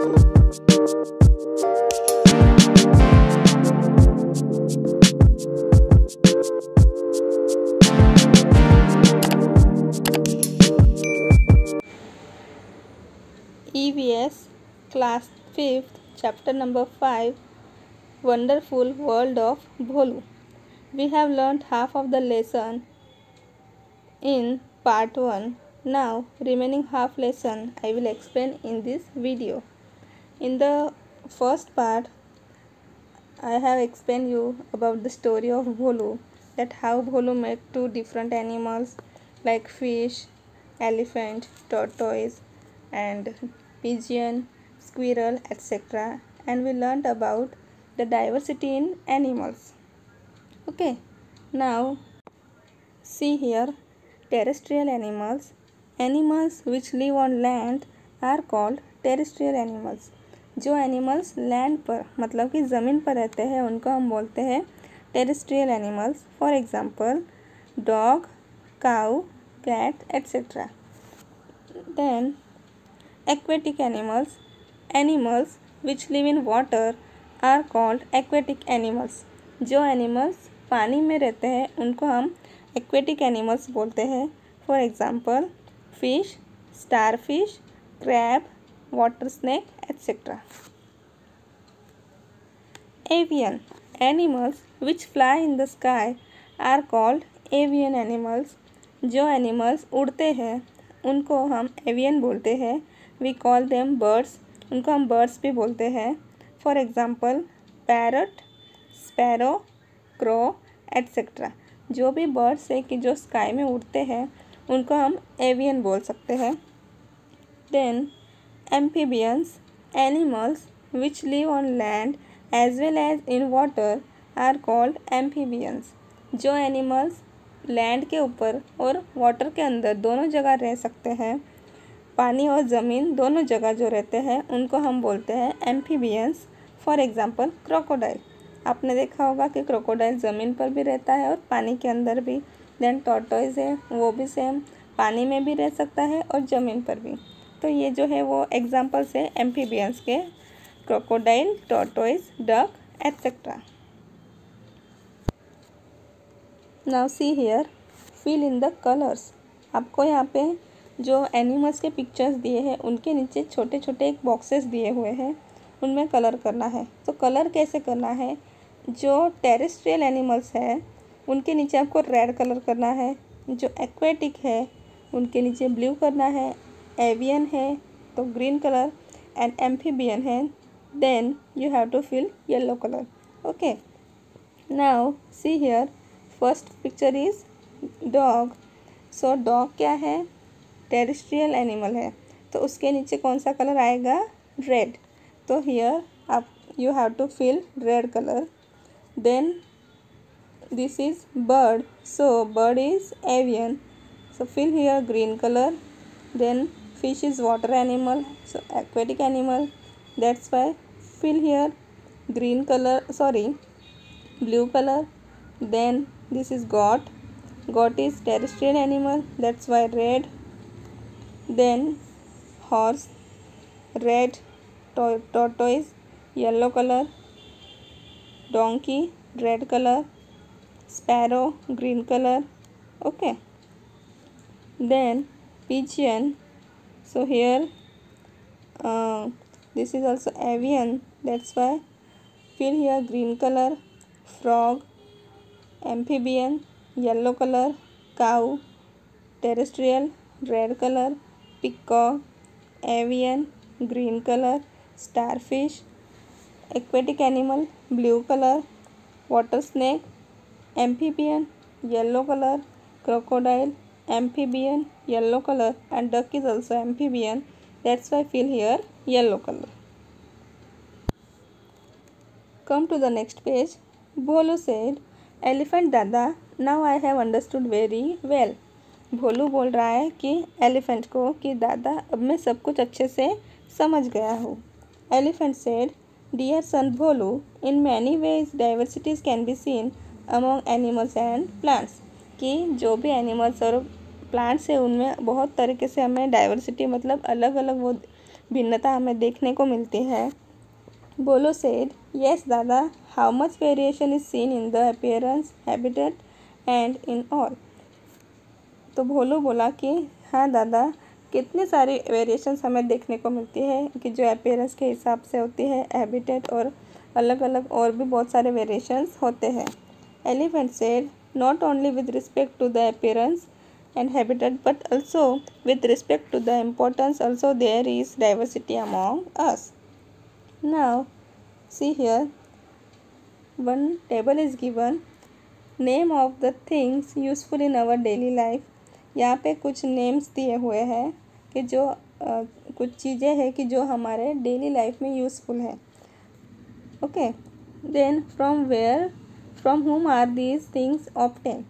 EVS Class 5th Chapter number 5 Wonderful World of Bholu. We have learned half of the lesson in part 1. Now remaining half lesson I will explain in this video. In the first part I have explained you about the story of Bholu that how Bholu met two different animals like fish, elephant, tortoise and pigeon, squirrel, etc. And we learned about the diversity in animals. Okay, now see here terrestrial animals. Animals which live on land are called terrestrial animals. जो animals land पर मतलब कि ज़मीन पर रहते हैं, उनको हम बोलते हैं terrestrial animals for example dog cow cat etcetera then aquatic animals animals which live in water are called aquatic animals. जो एनिमल्स पानी में रहते हैं, उनको हम एक्वेटिक एनिमल्स बोलते हैं. For example fish starfish water snake etcetera avian animals which fly in the sky are called avian animals जो एनिमल्स उड़ते हैं, उनको हम एवियन बोलते हैं. वी कॉल देम बर्ड्स उनको हम बर्ड्स भी बोलते हैं. For example parrot sparrow crow etcetera जो भी बर्ड्स है कि जो स्काई में उड़ते हैं, उनको हम एवियन बोल सकते हैं. Then amphibians animals which live on land as well as in water are called amphibians जो एनिमल्स लैंड के ऊपर और वाटर के अंदर दोनों जगह रह सकते हैं, पानी और ज़मीन दोनों जगह जो रहते हैं, उनको हम बोलते हैं एम्फीबियंस फॉर एग्ज़ाम्पल क्रोकोडाइल आपने देखा होगा कि क्रोकोडाइल ज़मीन पर भी रहता है और पानी के अंदर भी. देन टॉर्टोइज है, वो भी सेम पानी में भी रह सकता है और ज़मीन पर भी. तो ये जो है वो एग्जाम्पल्स है एम्फीबियंस के crocodile tortoise duck etcetera now see here fill in the colours आपको यहाँ पे जो एनिमल्स के पिक्चर्स दिए हैं, उनके नीचे छोटे छोटे एक बॉक्सेस दिए हुए हैं, उनमें कलर करना है। तो कलर कैसे करना है? जो टेरेस्ट्रियल एनिमल्स है, उनके नीचे आपको रेड कलर करना है, जो एक्वेटिक है, उनके नीचे ब्लू करना है एवियन है तो ग्रीन कलर एंड एम्फीबियन है then you have to fill yellow colour okay now see here first picture is dog so dog क्या है? टेरिस्ट्रियल एनिमल है. तो उसके नीचे कौन सा कलर आएगा? रेड तो हियर आप you have to fill red colour then this is bird so bird is avian so fill here green colour then fish is water animal so aquatic animal that's why fill here green color sorry blue color then this is goat goat is terrestrial animal that's why red then horse red to- tortoise yellow color donkey red color sparrow green color okay then pigeon so here uh, this is also avian that's why fill here green color frog amphibian yellow color cow terrestrial red color peacock, avian, green color, starfish, aquatic animal, blue color, water snake, amphibian, yellow color, crocodile, amphibian, yellow color and duck is also amphibian. That's why fill here yellow color. Come to the next page. Bolu said, Elephant Dada, now I have understood very well. Bholu बोल रहा है कि elephant को कि दादा अब मैं सब कुछ अच्छे से समझ गया हूँ elephant said dear son Bholu in many ways diversities can be seen among animals and plants कि जो भी एनिमल्स और प्लांट्स है, उनमें बहुत तरीके से हमें डाइवर्सिटी मतलब अलग अलग वो भिन्नता हमें देखने को मिलती है। बोलो सेड यस दादा how much variation is seen in the appearance habitat and in all तो भोलू बोला कि हाँ दादा, कितने सारी वेरिएशंस हमें देखने को मिलती है कि जो अपेयरेंस के हिसाब से होती है हैबिटेट और अलग अलग और भी बहुत सारे वेरिएशंस होते हैं। Elephant said not only with respect to the appearance and habitat but also with respect to the importance also there is diversity among us now see here one table is given name of the things useful in our daily life यहाँ पे कुछ names दिए हुए हैं कि जो आ, कुछ चीज़ें हैं कि जो हमारे डेली लाइफ में यूज़फुल है। Okay then from where from whom are these things obtain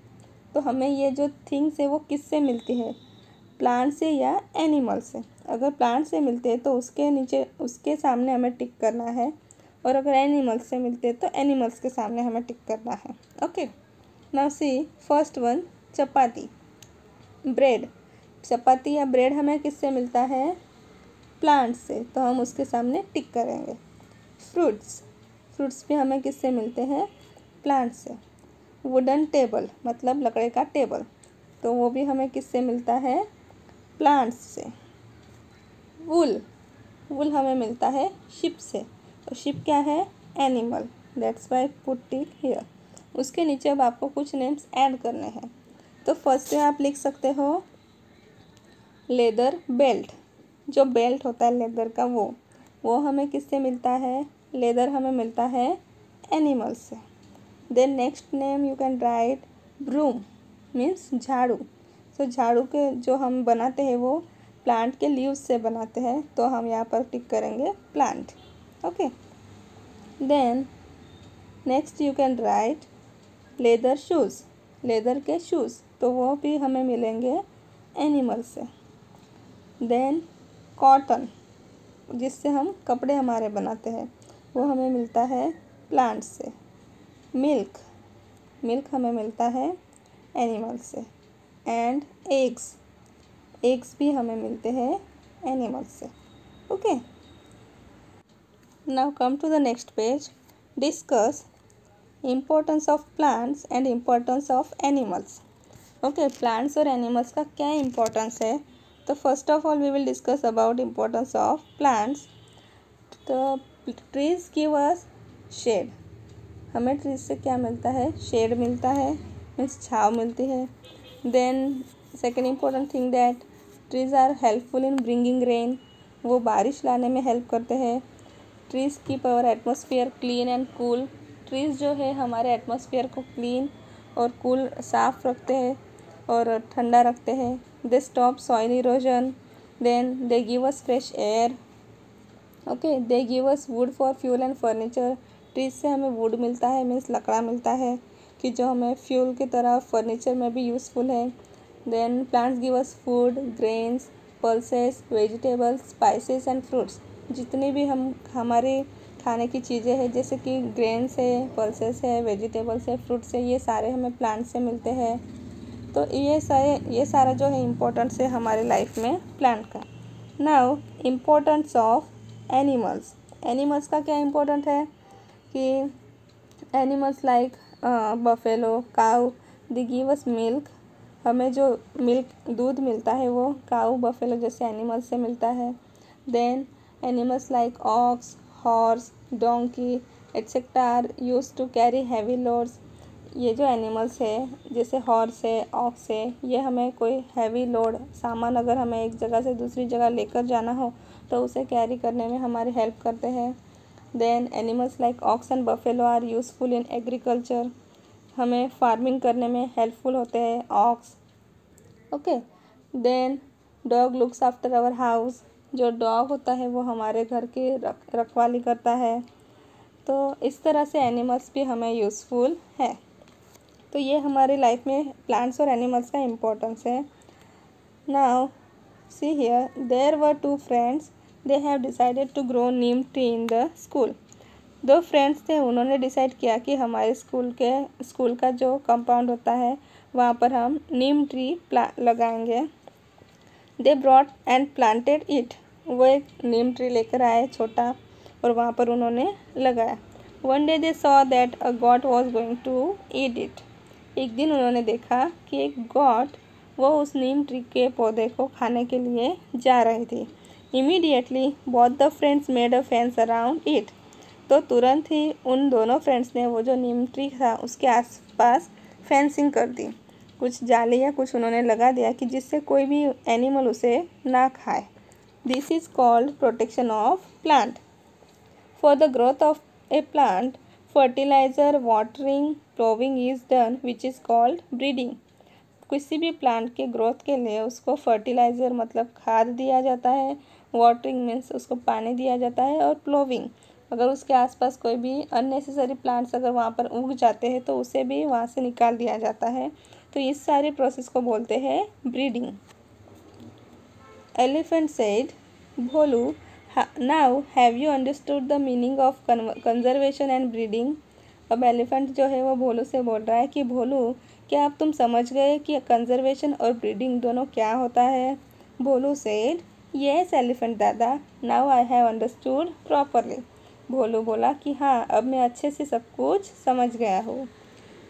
तो हमें ये जो थिंग्स है वो किससे मिलती है? प्लांट से या एनिमल से? अगर प्लांट से मिलते हैं तो उसके नीचे, उसके सामने हमें टिक करना है और अगर एनिमल्स से मिलते हैं तो एनिमल्स के सामने हमें टिक करना है। Okay now see first one chapati. Bread chapati या ब्रेड हमें किससे मिलता है? प्लांट से। तो हम उसके सामने टिक करेंगे। फ्रूट्स फ्रूट्स भी हमें किससे मिलते हैं? प्लांट से। वुडन टेबल मतलब लकड़े का टेबल तो वो भी हमें किससे मिलता है? प्लांट्स से. वुल वुल हमें मिलता है शिप से. और शिप क्या है? Animal that's why put it here उसके नीचे अब आपको कुछ नेम्स ऐड करने हैं. तो फ़र्स्ट में आप लिख सकते हो लेदर बेल्ट जो बेल्ट होता है लेदर का वो वो हमें किससे मिलता है? लेदर हमें मिलता है एनिमल से. Then next name you can write broom means झाड़ू। सो झाड़ू के जो हम बनाते हैं वो प्लांट के लीव्स से बनाते हैं तो हम यहाँ पर टिक करेंगे plant okay then next you can write leather shoes leather के शूज़ तो वो भी हमें मिलेंगे एनिमल से। देन कॉटन जिससे हम कपड़े हमारे बनाते हैं, वो हमें मिलता है प्लांट से। मिल्क। मिल्क हमें मिलता है एनिमल से। And eggs. एग्स भी हमें मिलते हैं एनिमल से। Okay. Now come to the next page. Discuss importance of plants and importance of animals. Okay, plants और एनिमल्स का क्या इम्पोर्टेंस है? तो first of all we will discuss about importance of plants तो ट्रीज गिव अस शेड हमें trees से क्या मिलता है? शेड मिलता है मीन्स छाव मिलती है। Then second important thing that trees are helpful in bringing rain वो बारिश लाने में हेल्प करते हैं। Trees keep our atmosphere clean and cool trees जो है हमारे एटमोसफियर को क्लीन और कूल cool, साफ़ रखते हैं और ठंडा रखते हैं। They stop soil erosion then they give us fresh air okay they give us wood for fuel and furniture trees से हमें वुड मिलता है मीन्स लकड़ा मिलता है कि जो हमें फ्यूल की तरह फर्नीचर में भी यूज़फुल है। Then plants give us food grains pulses vegetables spices and fruits जितनी भी हम, हमारे खाने की चीज़ें हैं, जैसे कि ग्रेन्स है पल्सेस है वेजिटेबल्स है फ्रूट्स है, ये सारे हमें प्लांट से मिलते हैं। तो ये सारे, ये सारा जो है इम्पोर्टेंस है हमारे लाइफ में प्लांट का। Now importance of animals animals का क्या इम्पोर्टेंट है? कि animals like buffalo cow they give us milk हमें जो मिल्क दूध मिलता है वो काऊ बफेलो जैसे एनिमल्स से मिलता है। Then animals like ox horse donkey etcetera are use to carry heavy loads ये जो एनिमल्स है, जैसे हॉर्स है ऑक्स है, ये हमें कोई हैवी लोड सामान अगर हमें एक जगह से दूसरी जगह लेकर जाना हो तो उसे कैरी करने में हमारी हेल्प करते हैं। Then animals like ox and buffalo are useful in agriculture हमें फ़ार्मिंग करने में हेल्पफुल होते हैं ox okay then dog looks after our house जो डॉग होता है वो हमारे घर की रख, रखवाली करता है। तो इस तरह से एनिमल्स भी हमें यूज़फुल है। तो ये हमारी लाइफ में प्लांट्स और एनिमल्स का इम्पोर्टेंस है। Now see here there were two friends they have decided to grow neem tree in the school दो फ्रेंड्स थे, उन्होंने डिसाइड किया कि हमारे स्कूल के स्कूल का जो कंपाउंड होता है, वहाँ पर हम नीम ट्री प्ला लगाएँगे। They brought and planted it वो एक नीम ट्री लेकर आए, छोटा, और वहाँ पर उन्होंने लगाया। One day they saw that a goat was going to eat it एक दिन उन्होंने देखा कि एक गॉड वो उस नीम ट्री के पौधे को खाने के लिए जा रही थे। Immediately both the friends made a fence around it तो तुरंत ही उन दोनों फ्रेंड्स ने वो जो नीम ट्री था, उसके आसपास फेंसिंग कर दी। कुछ जाली या कुछ उन्होंने लगा दिया कि जिससे कोई भी एनिमल उसे ना खाए। This is called protection of plant for the growth of a plant fertilizer watering pruning is done which is called breeding किसी भी प्लांट के ग्रोथ के लिए उसको फर्टिलाइज़र मतलब खाद दिया जाता है। वाटरिंग मीन्स उसको पानी दिया जाता है और प्लोविंग। अगर उसके आसपास कोई भी अननेसेसरी प्लांट्स अगर वहाँ पर उग जाते हैं तो उसे भी वहाँ से निकाल दिया जाता है। तो इस सारे प्रोसेस को बोलते हैं breeding. Elephant said, Bholu now, have you understood the meaning of conservation and breeding? अब एलिफेंट जो है, वो भोलू से बोल रहा है कि, भोलू, क्या अब तुम समझ गए कि कंजर्वेशन और ब्रीडिंग दोनों क्या होता है? Bholu said yes elephant dada now I have understood properly Bholu बोला कि हाँ अब मैं अच्छे से सब कुछ समझ गया हूँ।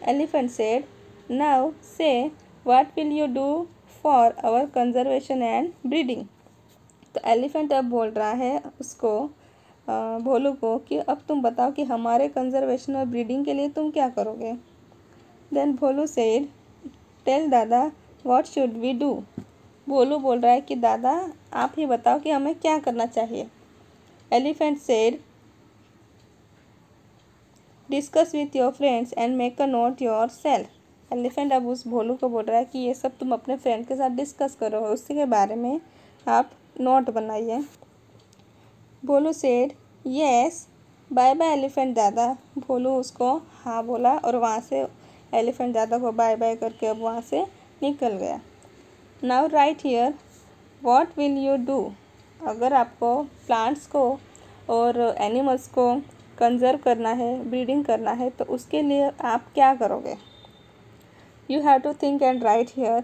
Elephant said now say what will you do for our conservation and breeding तो एलिफेंट अब बोल रहा है उसको भोलू को कि अब तुम बताओ कि हमारे कंजर्वेशन और ब्रीडिंग के लिए तुम क्या करोगे? Then Bholu said tell dada what should we do Bholu बोल रहा है कि, दादा, आप ही बताओ कि हमें क्या करना चाहिए? Elephant said discuss with your friends and make a note yourself elephant अब उस भोलू को बोल रहा है कि, ये सब तुम अपने फ्रेंड के साथ डिस्कस करो उसी के बारे में आप नोट बनाइए. Bholu said yes bye bye elephant dada. Bholu उसको हाँ बोला और वहाँ से एलिफेंट दादा को बाय बाय करके अब वहाँ से निकल गया। Now write here what will you do अगर आपको प्लांट्स को और एनिमल्स को कंजर्व करना है ब्रीडिंग करना है तो उसके लिए आप क्या करोगे? You have to think and write here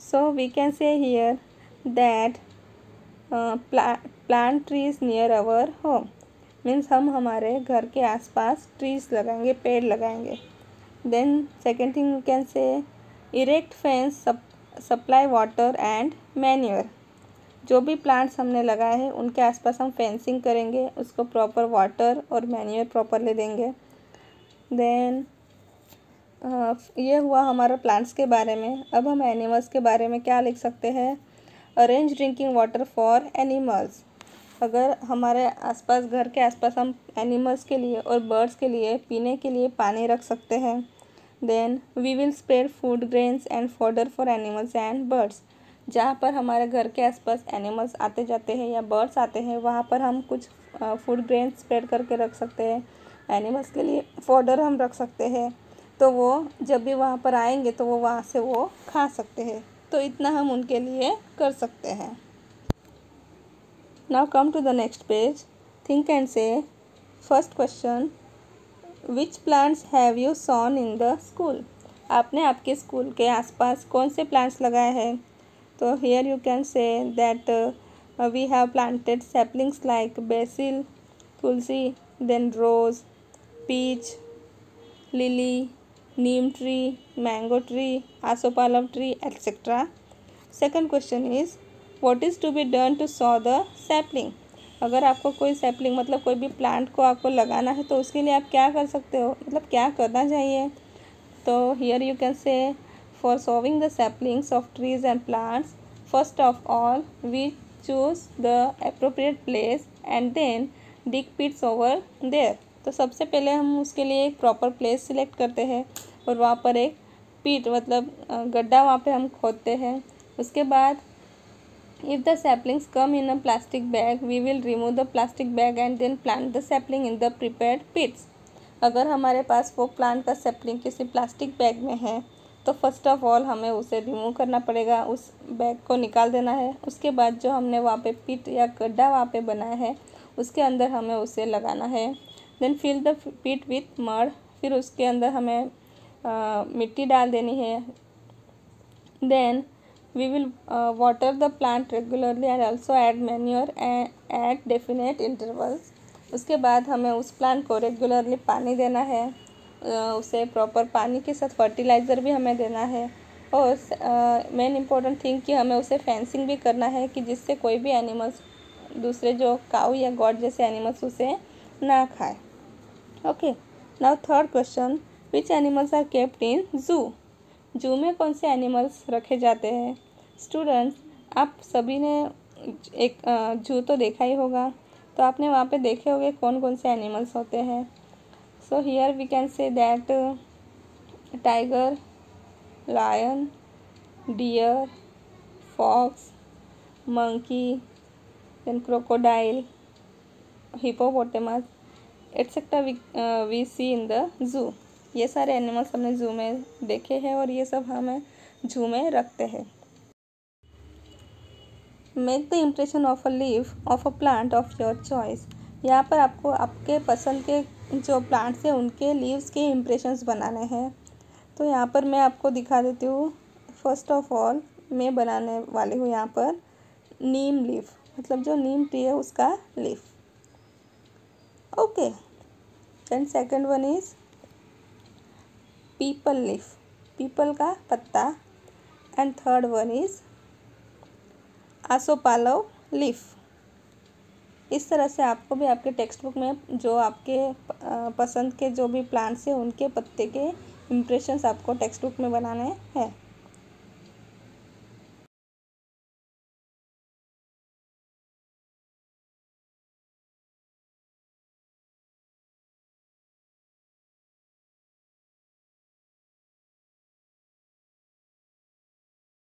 so we can say here that plant trees near our home means हम हमारे घर के आसपास ट्रीज लगाएँगे, पेड़ लगाएँगे. Then second thing you can say erect fence supply water and manure. जो भी प्लांट्स हमने लगाए हैं, उनके आसपास हम फेंसिंग करेंगे, उसको प्रॉपर वाटर और मैन्यूर प्रॉपरली देंगे। देन ये हुआ हमारा प्लांट्स के बारे में। अब हम एनिमल्स के बारे में क्या लिख सकते हैं? Arrange drinking water for animals अगर हमारे आसपास, घर के आसपास हम एनिमल्स के लिए और बर्ड्स के लिए, पीने के लिए पानी रख सकते हैं। Then we will spread food grains and fodder for animals and birds जहाँ पर हमारे घर के आसपास एनिमल्स आते जाते हैं या बर्ड्स आते हैं, वहाँ पर हम कुछ फ़ूड ग्रेन स्प्रेड करके रख सकते हैं। एनिमल्स के लिए फॉडर हम रख सकते हैं। तो वो जब भी वहाँ पर आएँगे तो वो वहाँ से वो खा सकते हैं। तो इतना हम उनके लिए कर सकते हैं। Now come to the next page think and say first question which plants have you sown in the school आपने आपके स्कूल के आसपास कौन से प्लांट्स लगाए हैं? तो here you can say that we have planted saplings like basil tulsi then rose peach lily neem tree mango tree ashopalav tree etcetera second question is what is to be done to sow the sapling अगर आपको कोई sapling मतलब कोई भी plant को आपको लगाना है तो उसके लिए आप क्या कर सकते हो? मतलब क्या करना चाहिए? तो here you can say for sowing the saplings of trees and plants first of all we choose the appropriate place and then dig pits over there. तो सबसे पहले हम उसके लिए एक प्रॉपर प्लेस सिलेक्ट करते हैं और वहाँ पर एक पीट मतलब गड्ढा वहाँ पे हम खोदते हैं। उसके बाद if the saplings come in a plastic bag we will remove the plastic bag and then plant the sapling in the prepared pits अगर हमारे पास वो प्लांट का सैपलिंग किसी प्लास्टिक बैग में है तो फ़र्स्ट ऑफ़ ऑल हमें उसे रिमूव करना पड़ेगा उस बैग को निकाल देना है। उसके बाद जो हमने वहाँ पे पिट या गड्ढा वहाँ पे बनाया है उसके अंदर हमें उसे लगाना है। Then fill the pit with mud फिर उसके अंदर हमें आ, मिट्टी डाल देनी है। Then we will uh, water the plant regularly and also add manure at definite intervals. उसके बाद हमें उस प्लांट को रेगुलरली पानी देना है। उसे प्रॉपर पानी के साथ फर्टिलाइज़र भी हमें देना है। और मेन इम्पोर्टेंट थिंग कि हमें उसे फेंसिंग भी करना है कि जिससे कोई भी एनिमल्स दूसरे जो काऊ या गॉड जैसे एनिमल्स उसे ना खाए। Okay now third question which animals are kept in zoo zoo में कौन से एनिमल्स रखे जाते हैं? स्टूडेंट्स आप सभी ने एक जू तो देखा ही होगा। तो आपने वहाँ पे देखे होंगे कौन कौन से एनिमल्स होते हैं। So here we can say that tiger lion deer fox monkey then crocodile hippopotamus etcetera we see in the zoo ये सारे एनिमल्स हमने जू में देखे हैं और ये सब हमें जू में रखते हैं। Make the impression of a leave of a plant of your choice यहाँ पर आपको आपके पसंद के जो प्लांट्स हैं उनके लीव्स के इम्प्रेशंस बनाने हैं। तो यहाँ पर मैं आपको दिखा देती हूँ। फ़र्स्ट ऑफ़ ऑल मैं बनाने वाली हूँ यहाँ पर नीम लीफ मतलब जो नीम ट्री है उसका leaf okay and second one is peepal leaf, people का पत्ता। And third one is ashopalav leaf. इस तरह से आपको भी आपके टेक्स्ट बुक में जो आपके पसंद के जो भी प्लांट्स हैं, उनके पत्ते के इम्प्रेशंस आपको टेक्स्ट बुक में बनाने हैं।